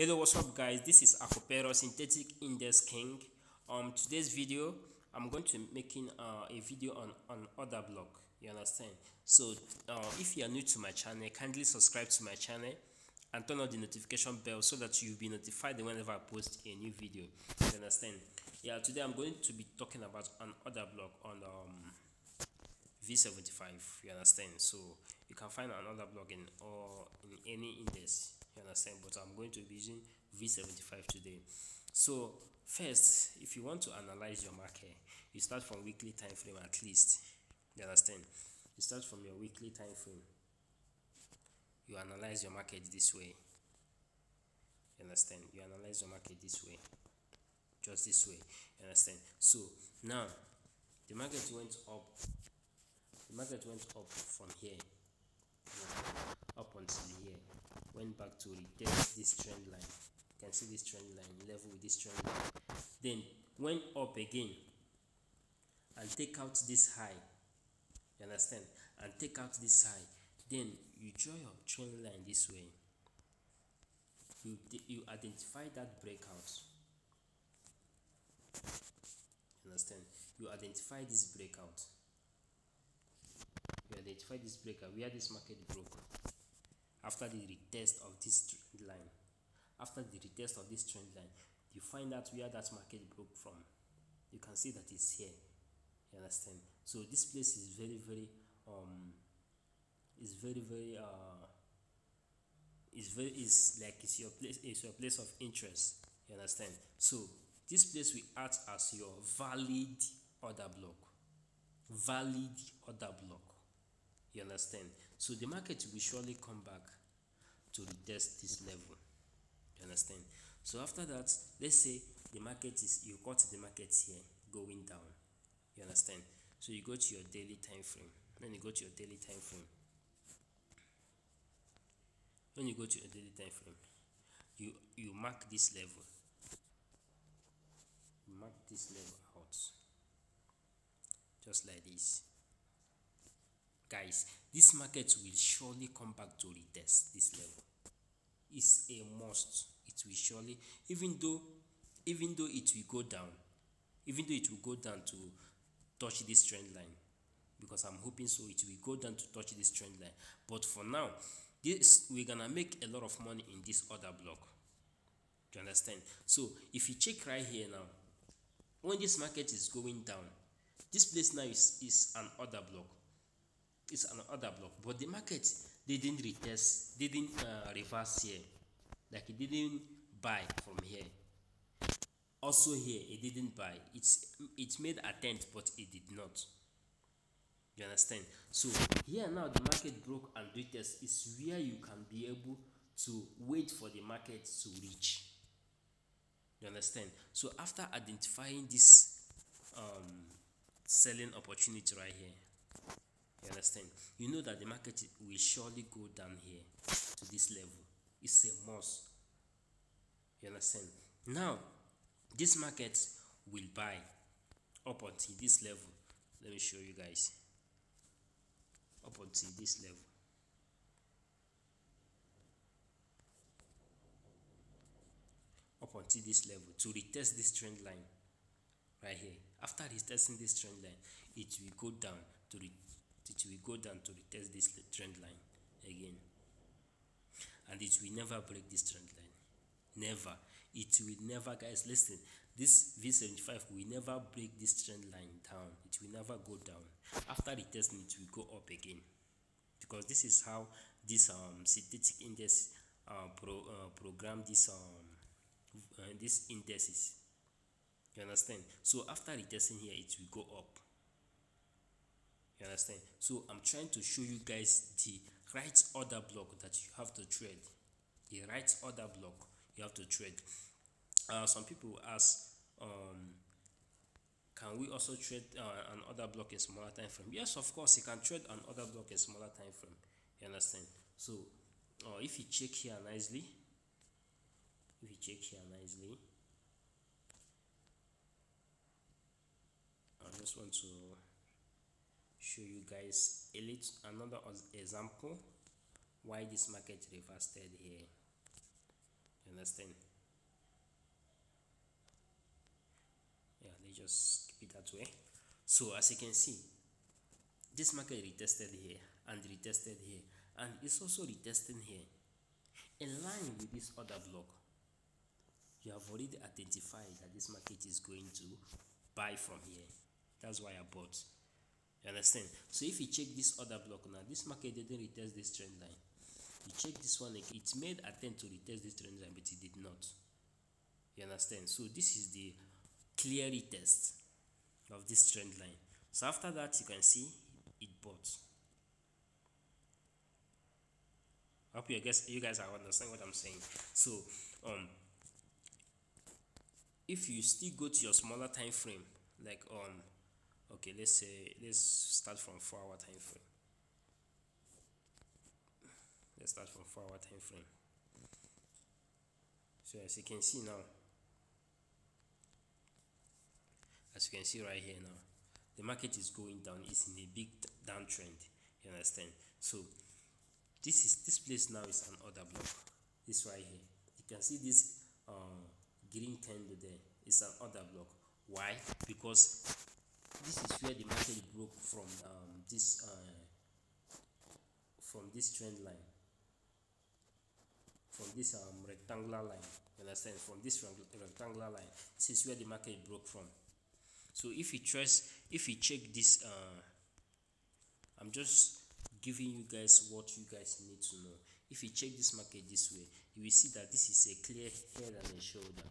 hello what's up guys? This is Akupero synthetic index king. Um today's video i'm going to making uh, a video on on order block you understand? So uh, if you are new to my channel kindly subscribe to my channel and turn on the notification bell so that you'll be notified whenever i post a new video you understand? Yeah today i'm going to be talking about an order block on um v75 you understand? So you can find another block in or in any index you understand? But i'm going to be using v75 today. So first if you want to analyze your market you start from weekly time frame at least. You understand? You start from your weekly time frame. You analyze your market this way. You understand? You analyze your market this way. Just this way. You understand? So now the market went up. The market went up from here until here went back to retest this trend line. You can see this trend line level with this trend line. Then went up again and take out this high you understand? And take out this high then you draw your trend line this way. You you identify that breakout. You understand? You identify this breakout. You identify this breakout. Where this market broke after the retest of this trend line after the retest of this trend line you find out where that market broke from. You can see that it's here. You understand? So this place is very very um is very very uh is very is like it's your place it's your place of interest. You understand? So this place will act as your valid order block. Valid order block you understand? So the market will surely come back to retest this level. You understand? So after that let's say the market is you got the market here going down. You understand? So you go to your daily time frame. Then you go to your daily time frame when you go to your daily time frame you you mark this level. You mark this level out. Just like this guys this market will surely come back to retest this level. It's a must. It will surely even though even though it will go down even though it will go down to touch this trend line because i'm hoping so it will go down to touch this trend line. But for now this we're gonna make a lot of money in this order block. Do you understand? So if you check right here now when this market is going down this place now is, is an order block it's another block but the market didn't retest didn't uh, reverse here. Like it didn't buy from here. Also here it didn't buy. It's it made attempt but it did not. You understand? So here now the market broke and retest is where you can be able to wait for the market to reach. You understand? So after identifying this um, selling opportunity right here you understand? You know that the market will surely go down here to this level. It's a must. You understand? Now this market will buy up until this level. Let me show you guys. Up until this level. Up until this level. To retest this trend line right here. After retesting this trend line it will go down to re it will go down to retest this trend line again. And it will never break this trend line. Never. It will never guys listen this v75 will never break this trend line down. It will never go down. After retesting it will go up again. Because this is how this um synthetic index uh, pro, uh, program this um uh, this indices you understand? So after retesting here it will go up you understand? So i'm trying to show you guys the right order block that you have to trade the right order block you have to trade uh, some people ask um, can we also trade uh, an order block a smaller time frame? Yes of course you can trade an order block a smaller time frame. You understand? So uh, if you check here nicely if you check here nicely i just want to show you guys a little another example why this market reversed here you understand? Yeah, let's just keep it that way. So as you can see, this market retested here and retested here and it's also retesting here. In line with this order block, you have already identified that this market is going to buy from here. That's why I bought. You understand? So if you check this order block now, this market didn't retest this trend line. You check this one it made attempt to retest this trend line, but it did not. You understand? So this is the clear retest of this trend line. So after that, you can see it bought. I hope you guys you guys are understand what I'm saying. So um if you still go to your smaller time frame, like um okay let's say let's start from four hour time frame. Let's start from four hour time frame. So as you can see now as you can see right here now the market is going down. It's in a big downtrend. You understand? So this is this place now is an order block. This right here. You can see this uh, green candle there. It's an order block. Why? Because this is where the market broke from um, this uh, from this trend line. From this um, rectangular line you understand? From this rectangular line this is where the market broke from. So if you trust if you check this uh, i'm just giving you guys what you guys need to know. If you check this market this way you will see that this is a clear head and a shoulder.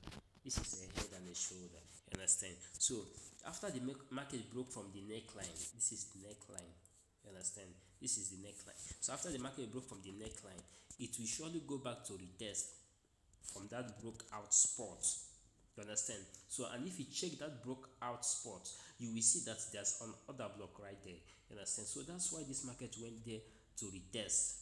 This is a head and a shoulder you understand? So after the market broke from the neckline this is the neckline you understand? This is the neckline. So after the market broke from the neckline it will surely go back to retest from that broke out spot you understand? So and if you check that broke out spot you will see that there's another block right there you understand? So that's why this market went there to retest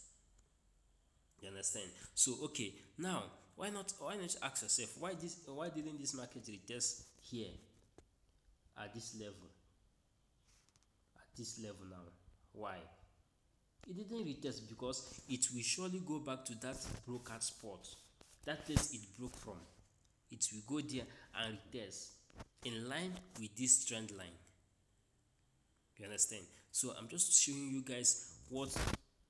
you understand? So okay now why not why not ask yourself why this why didn't this market retest here at this level. At this level now. Why? It didn't retest because it will surely go back to that broke spot. That place it broke from. It will go there and retest in line with this trend line. You understand? So i'm just showing you guys what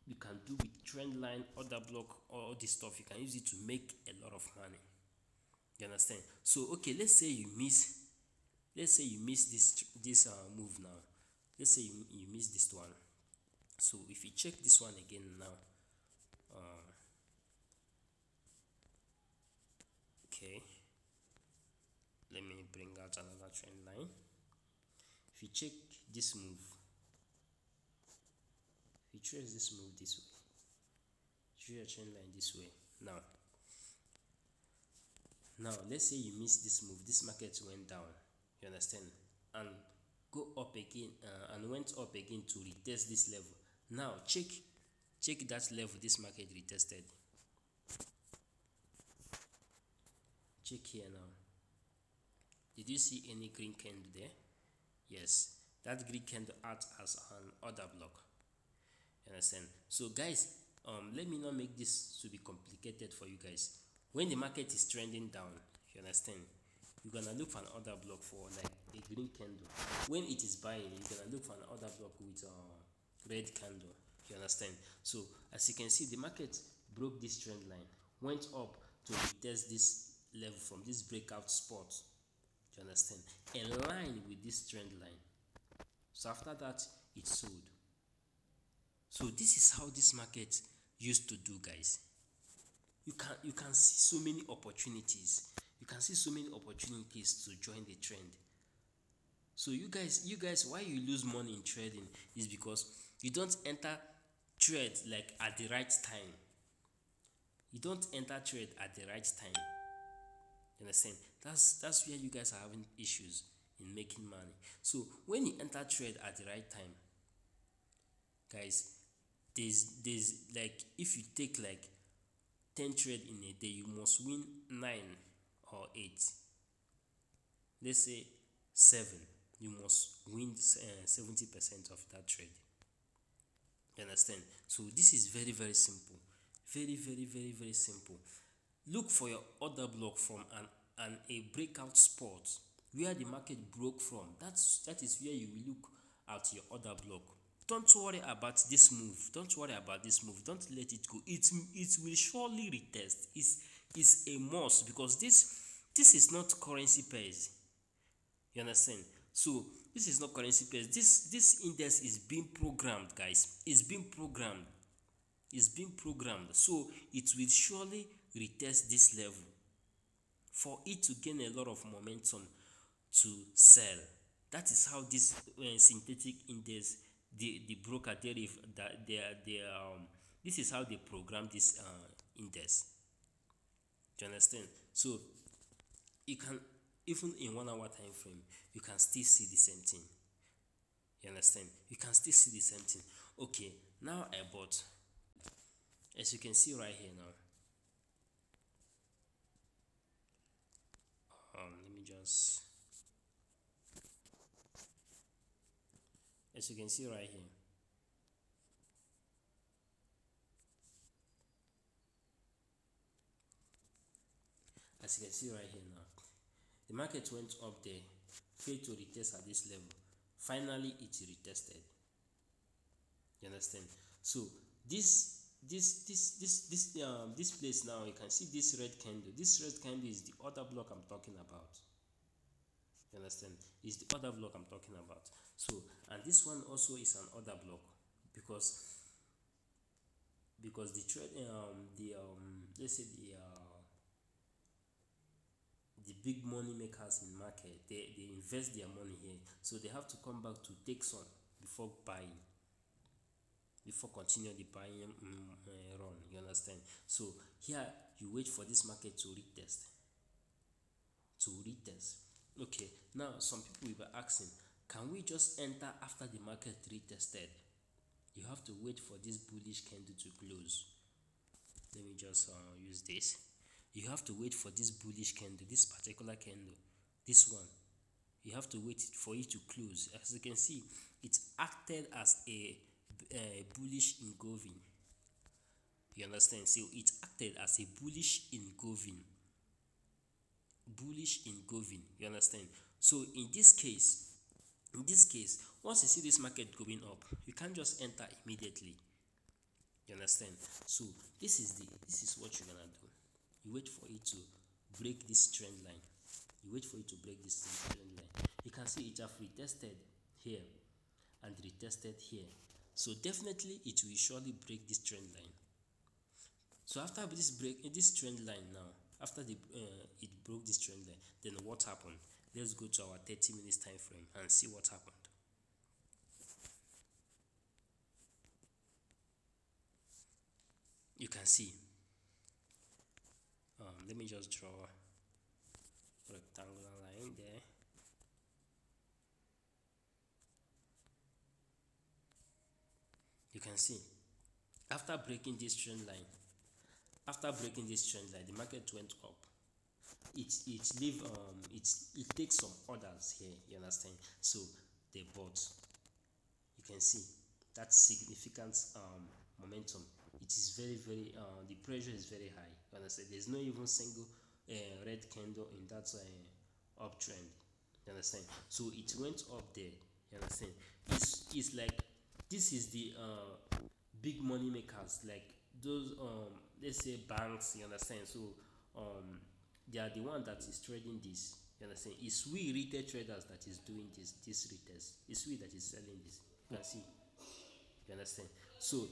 you can do with trend line order block all this stuff. You can use it to make a lot of money. You understand? So okay let's say you miss let's say you miss this this uh, move now. Let's say you, you miss this one. So if you check this one again now uh, okay. Let me bring out another trend line. If you check this move if you trace this move this way trace a trend line this way now now let's say you miss this move this market went down you understand? And go up again uh, and went up again to retest this level. Now check check that level this market retested. Check here now. Did you see any green candle there? Yes. That green candle acts as an order block. You understand? So guys um let me not make this to be complicated for you guys. When the market is trending down you understand you're gonna look for another block for like a green candle. When it is buying you're gonna look for another block with a uh, red candle you understand? So as you can see the market broke this trend line went up to test this level from this breakout spot you understand? In line with this trend line. So after that it sold. So this is how this market used to do guys. You can you can see so many opportunities you can see so many opportunities to join the trend. So you guys you guys why you lose money in trading is because you don't enter trade like at the right time. You don't enter trade at the right time. You understand? That's that's where you guys are having issues in making money. So when you enter trade at the right time guys there's there's like if you take like 10 trade in a day you must win 9 or 8 let's say 7 you must win uh, 70% of that trade. You understand? So this is very very simple. Very very very very simple. Look for your order block from an, an a breakout spot where the market broke from. That's that is where you look at your order block. Don't worry about this move. Don't worry about this move. Don't let it go. It it will surely retest. It's is a must because this this is not currency pairs. You understand? So this is not currency pairs. This this index is being programmed guys. It's being programmed. It's being programmed. So it will surely retest this level for it to gain a lot of momentum to sell. That is how this uh, synthetic index the the broker deriv that they are um, this is how they program this uh, index do you understand? So you can even in one hour time frame you can still see the same thing. You understand? You can still see the same thing. Okay now i bought. As you can see right here now. Um let me just as you can see right here as you can see right here now the market went up there failed to retest at this level. Finally it retested. You understand? So this this this this this um this place now you can see this red candle. This red candle is the order block i'm talking about. You understand? Is the order block i'm talking about. So and this one also is an order block because because the trade um the um let's say the uh the big money makers in market they, they invest their money here. So they have to come back to take some before buying before continue the buying um, uh, run you understand? So here you wait for this market to retest to retest. Okay now some people will be asking can we just enter after the market retested? You have to wait for this bullish candle to close. Let me just uh, use this you have to wait for this bullish candle this particular candle this one. You have to wait for it to close. As you can see it acted as a, a bullish engulfing. You understand? So it acted as a bullish engulfing. Bullish engulfing. You understand? So in this case in this case once you see this market going up you can't just enter immediately. You understand? So this is the this is what you're gonna do you wait for it to break this trend line. You wait for it to break this trend line. You can see it have retested here and retested here. So definitely it will surely break this trend line. So after this break this trend line now after the uh, it broke this trend line then what happened? Let's go to our 30 minutes time frame and see what happened. You can see let me just draw a rectangular line there. You can see after breaking this trend line after breaking this trend line the market went up. It it leave um it it takes some orders here you understand? So they bought. You can see that significant um momentum. It is very very uh, the pressure is very high you understand there's no even single uh, red candle in that uh, uptrend. You understand? So it went up there. You understand? It's it's like this is the uh big money makers. Like those um let's say banks you understand? So um they are the one that is trading this. You understand? It's we retail traders that is doing this this retest it's we that is selling this. You can see. You understand? So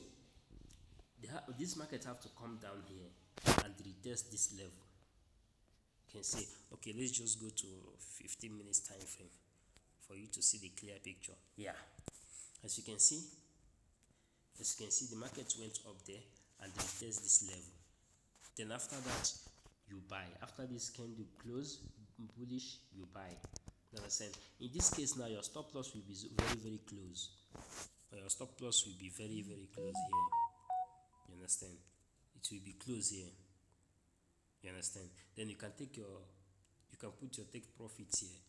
this market have to come down here and retest this level. You can see okay let's just go to 15 minutes time frame for you to see the clear picture. Yeah. As you can see as you can see the market went up there and retest this level. Then after that you buy. After this candle close bullish you buy. Understand? In this case now your stop loss will be very very close. Your stop loss will be very very close here. You understand it will be close here. You understand? Then you can take your you can put your take profits here.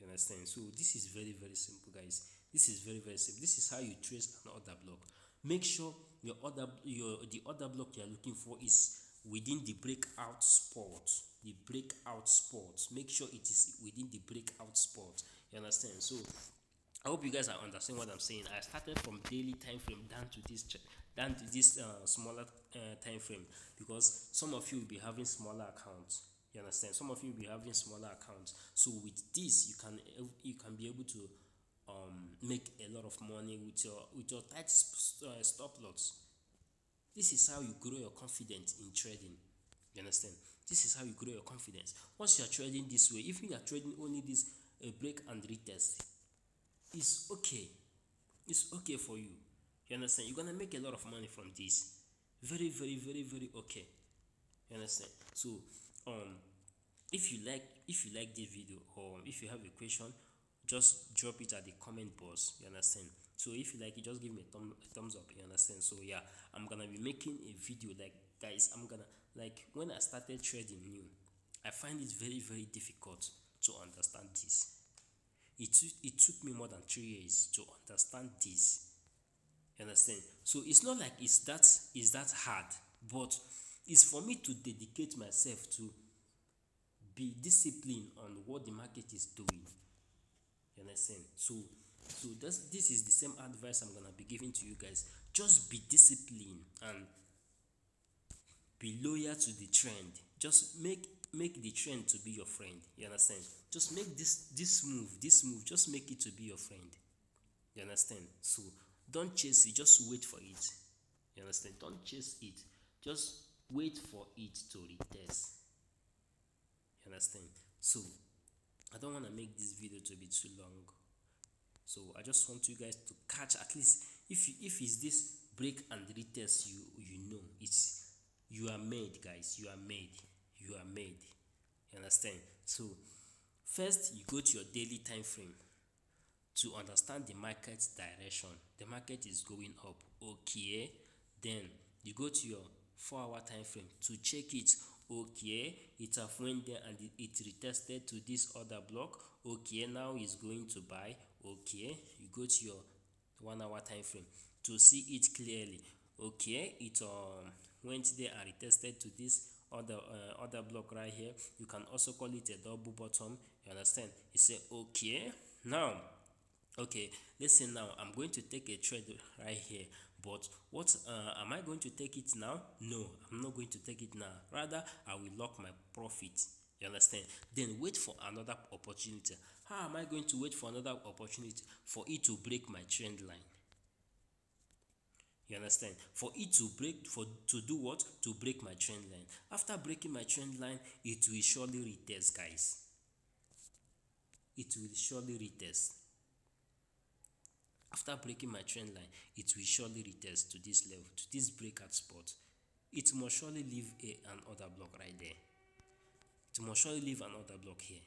You understand? So this is very very simple guys. This is very very simple. This is how you trace an order block. Make sure your order your the order block you are looking for is within the breakout spot. The breakout spot. Make sure it is within the breakout spot. You understand? So i hope you guys are understanding what i'm saying. I started from daily time frame down to this down to this uh, smaller uh, time frame. Because some of you will be having smaller accounts you understand? Some of you will be having smaller accounts. So with this you can you can be able to um, make a lot of money with your with your tight uh, stop loss. This is how you grow your confidence in trading. You understand? This is how you grow your confidence. Once you are trading this way if you are trading only this uh, break and retest it's okay. It's okay for you you understand? You're gonna make a lot of money from this. Very very very very okay. You understand? So um if you like if you like this video or if you have a question just drop it at the comment box. You understand? So if you like it just give me a, thumb, a thumbs up. You understand? So yeah i'm gonna be making a video like guys i'm gonna like when i started trading new i find it very very difficult to understand this. It, it took me more than three years to understand this you understand? So it's not like it's that it's that hard but it's for me to dedicate myself to be disciplined on what the market is doing. You understand? So so this this is the same advice i'm gonna be giving to you guys. Just be disciplined and be loyal to the trend. Just make make the trend to be your friend. You understand? Just make this this move this move just make it to be your friend. You understand? So don't chase it just wait for it. You understand? Don't chase it just wait for it to retest. You understand? So i don't want to make this video to be too long. So i just want you guys to catch at least if you, if it's this break and retest you you know it's you are made guys. You are made. You are made. You understand? So first you go to your daily time frame to understand the market direction. The market is going up. Okay. Then you go to your four hour time frame to check it. Okay. It have went there and it, it retested to this other block. Okay. Now it's going to buy. Okay. You go to your one hour time frame to see it clearly. Okay. It um went there and retested to this other uh, other block right here. You can also call it a double bottom. You understand? You say okay. Now okay listen now i'm going to take a trade right here but what uh, am i going to take it now? No i'm not going to take it now. Rather i will lock my profit you understand? Then wait for another opportunity. How am i going to wait for another opportunity for it to break my trend line? You understand? For it to break for to do what? To break my trend line. After breaking my trend line it will surely retest guys. It will surely retest after breaking my trend line it will surely retest to this level to this breakout spot. It must surely leave a, another block right there. It must surely leave another block here.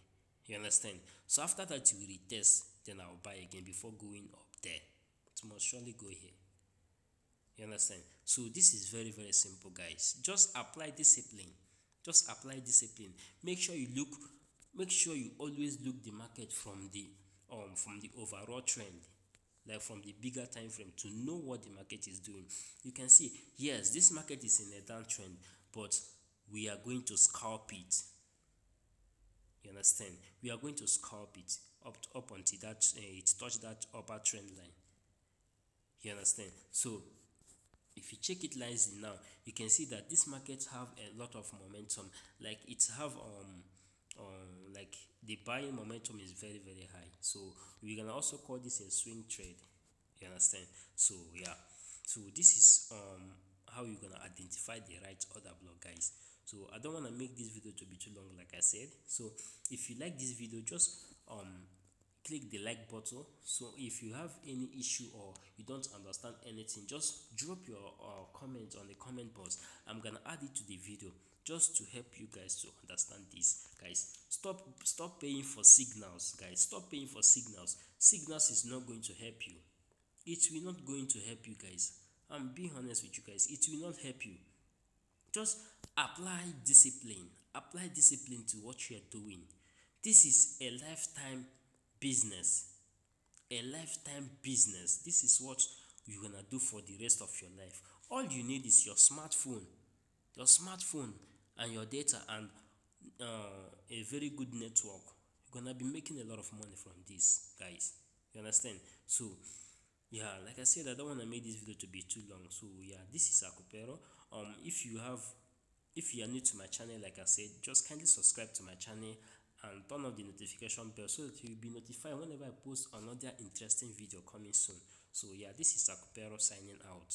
You understand? So after that it will retest then i'll buy again before going up there. It must surely go here. You understand? So this is very very simple guys. Just apply discipline. Just apply discipline. Make sure you look make sure you always look the market from the um from the overall trend like from the bigger time frame to know what the market is doing. You can see yes this market is in a downtrend but we are going to scalp it. You understand? We are going to scalp it up up until that uh, it touch that upper trend line. You understand? So if you check it nicely now you can see that this market have a lot of momentum. Like it have um um like the buying momentum is very very high. So we can also call this a swing trade you understand? So yeah. So this is um how you're gonna identify the right order block guys. So i don't want to make this video to be too long like i said. So if you like this video just um click the like button. So if you have any issue or you don't understand anything just drop your uh, comment on the comment box. I'm gonna add it to the video just to help you guys to understand this guys. Stop stop paying for signals guys. Stop paying for signals. Signals is not going to help you. It will not going to help you guys. I'm being honest with you guys. It will not help you. Just apply discipline. Apply discipline to what you are doing. This is a lifetime business. A lifetime business. This is what you're gonna do for the rest of your life. All you need is your smartphone. Your smartphone and your data and uh, a very good network you're gonna be making a lot of money from this guys. You understand? So yeah like i said i don't want to make this video to be too long. So yeah this is akupero um if you have if you are new to my channel like i said just kindly subscribe to my channel and turn on the notification bell so that you'll be notified whenever i post another interesting video coming soon. So yeah this is akupero signing out